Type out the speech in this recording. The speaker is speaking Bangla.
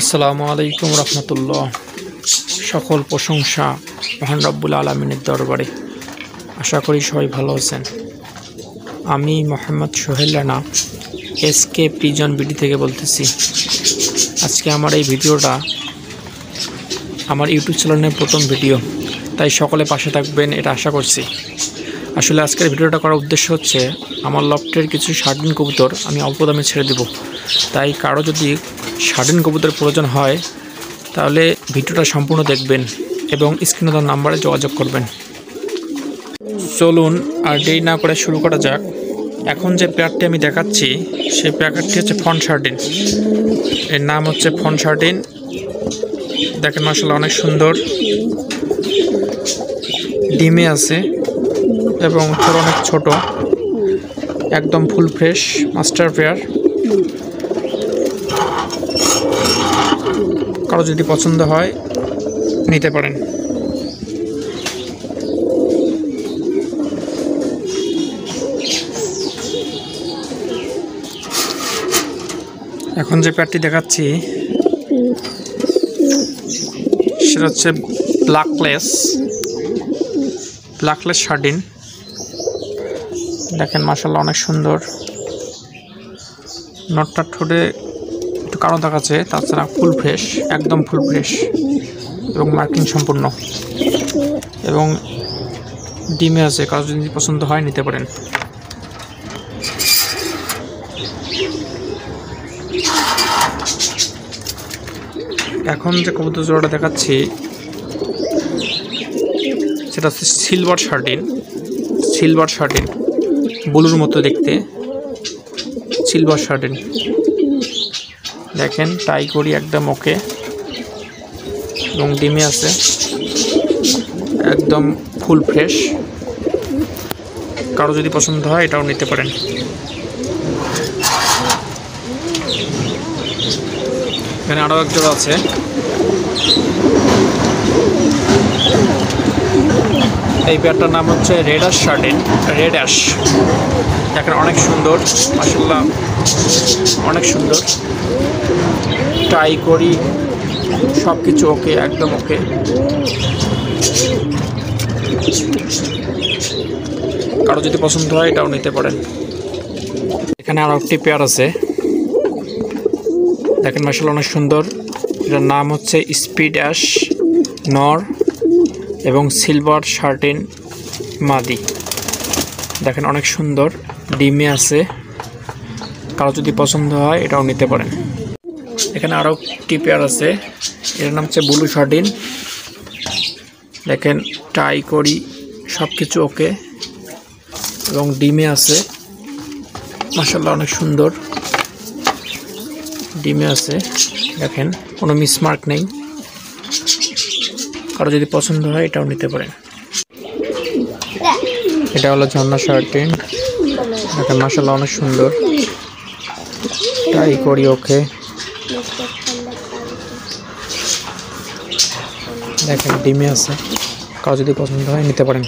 আসসালামু আলাইকুম রহমতুল্লাহ। সকল প্রশংসা মহান রব্বুল আলমিনের দরবারে। আশা করি সবাই ভালো আছেন। আমি Mohammad Sohel Rana S K prison BD থেকে বলতেছি। আজকে আমার এই ভিডিওটা আমার ইউটিউব চ্যানেলের প্রথম ভিডিও। তাই সকলে পাশে থাকবেন এটা আশা করছি। আসলে আজকের ভিডিওটা করার উদ্দেশ্য হচ্ছে আমার লফটের কিছু স্বাধীন কবুতর আমি অল্প দামে ছেড়ে দেব। তাই কারও যদি স্বাধীন কবুতর প্রয়োজন হয়, তাহলে ভিডিওটা সম্পূর্ণ দেখবেন এবং স্ক্রিনে তার নাম্বারে যোগাযোগ করবেন। চলুন আর দেরি না করে শুরু করা যাক। এখন যে প্যাকটি আমি দেখাচ্ছি সেই প্যাকেটটি হচ্ছে ফন শার্টিন এর নাম হচ্ছে ফন শার্টিন দেখেন মাসাল্লাহ অনেক সুন্দর। ডিমে আছে। এবং থর অনেক ছোট। একদম ফুল ফ্রেশ মাস্টার পেয়ার কারও যদি পছন্দ হয়, নিতে পারেন। এখন যে প্যাডটি দেখাচ্ছি, সেটা হচ্ছে ব্ল্যাকলেস ব্ল্যাকলেস শার্টিন। দেখেন মাসাল্লাহ অনেক সুন্দর। নটটা ঠোঁটে একটু কালো দেখাচ্ছে তাছাড়া ফুল ফ্রেশ, একদম ফুল ফ্রেশ এবং মার্কিং সম্পূর্ণ। এবং ডিমে আছে, কারও যদি পছন্দ হয় নিতে পারেন। এখন যে কবুতর জোড়াটা দেখাচ্ছি, সেটা হচ্ছে সিলভার শার্টিন সিলভার শার্টিন ব্লুর মতো দেখতে। সিলভার শার্টিন দেখেন, টাই করি একদম ওকে। এবং ডিমে আছে। একদম ফুল ফ্রেশ। কারও যদি পছন্দ হয়, এটাও নিতে পারেন। এখানে আরও একজন আছে। এই পেয়ারটার নাম হচ্ছে রেড অ্যাশ শার্টিন রেড অ্যাশ। দেখেন অনেক সুন্দর মাসাল্লাহ অনেক সুন্দর। ট্রাই করি সব কিছু ওকে, একদম ওকে। কারও যদি পছন্দ হয়, এটাও নিতে পারেন। এখানে আরও একটি পেয়ার আছে। দেখেন মাসাল্লাহ অনেক সুন্দর। এটার নাম হচ্ছে স্পিড অ্যাশ, নর। এবং সিলভার, শার্টিন, মাদি। দেখেন অনেক সুন্দর, ডিমে আছে। কারও যদি পছন্দ হয়, এটাও নিতে পারেন। এখানে আরও একটি পেয়ার আছে, এর নাম হচ্ছে ব্লু শার্টিন। দেখেন, টাই করি সব কিছু ওকে। এবং ডিমে আছে। মাসাল্লাহ অনেক সুন্দর। ডিমে আছে, দেখেন, কোনো মিসমার্ক নেই। কারও যদি পছন্দ হয়, এটাও নিতে পারেন। এটা হলো ঝর্ণা শার্টিন। এটা মশালা অনেক সুন্দর। ট্রাই করি, ওকে। দেখেন, ডিমে আছে। কারও যদি পছন্দ হয়, নিতে পারেন।